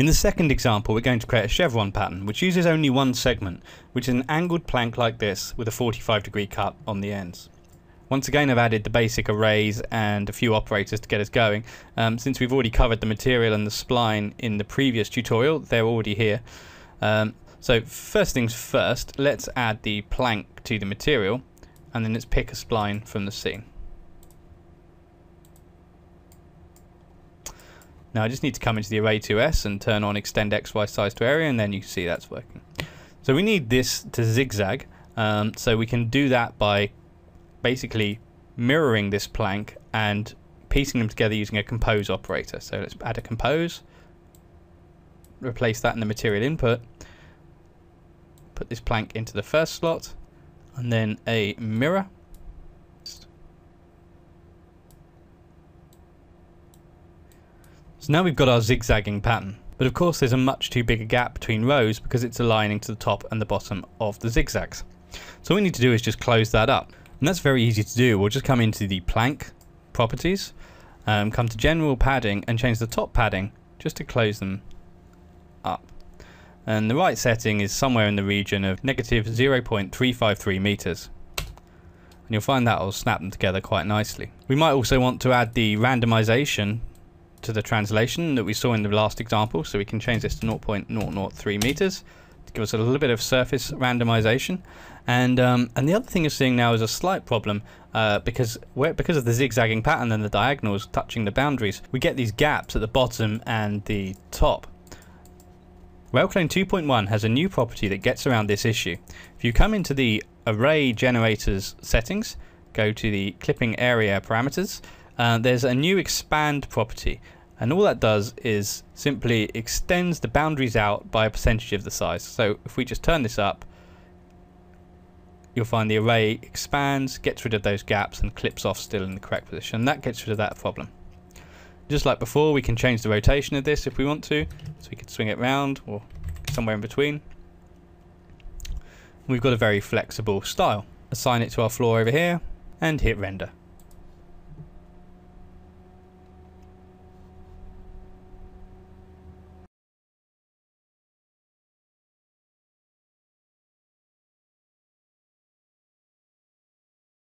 In the second example, we're going to create a chevron pattern, which uses only one segment, which is an angled plank like this with a 45 degree cut on the ends. Once again, I've added the basic arrays and a few operators to get us going. Um, since we've already covered the material and the spline in the previous tutorial, they're already here. Um, so first things first, let's add the plank to the material and then let's pick a spline from the scene. Now I just need to come into the array 2s and turn on extend xy size to area and then you see that's working. So we need this to zigzag um, so we can do that by basically mirroring this plank and piecing them together using a compose operator. So let's add a compose, replace that in the material input, put this plank into the first slot, and then a mirror. So now we've got our zigzagging pattern. But of course there's a much too big a gap between rows because it's aligning to the top and the bottom of the zigzags. So what we need to do is just close that up. And that's very easy to do. We'll just come into the plank properties, um, come to general padding and change the top padding just to close them up. And the right setting is somewhere in the region of negative 0.353 meters. And you'll find that will snap them together quite nicely. We might also want to add the randomization to the translation that we saw in the last example. So we can change this to 0.003 meters to give us a little bit of surface randomization. And um, and the other thing you're seeing now is a slight problem uh, because because of the zigzagging pattern and the diagonals touching the boundaries, we get these gaps at the bottom and the top. Railclone 2.1 has a new property that gets around this issue. If you come into the array generators settings, go to the clipping area parameters, uh, there's a new expand property and all that does is simply extends the boundaries out by a percentage of the size. So if we just turn this up, you'll find the array expands, gets rid of those gaps and clips off still in the correct position. That gets rid of that problem. Just like before, we can change the rotation of this if we want to. So we could swing it round or somewhere in between. We've got a very flexible style. Assign it to our floor over here and hit render.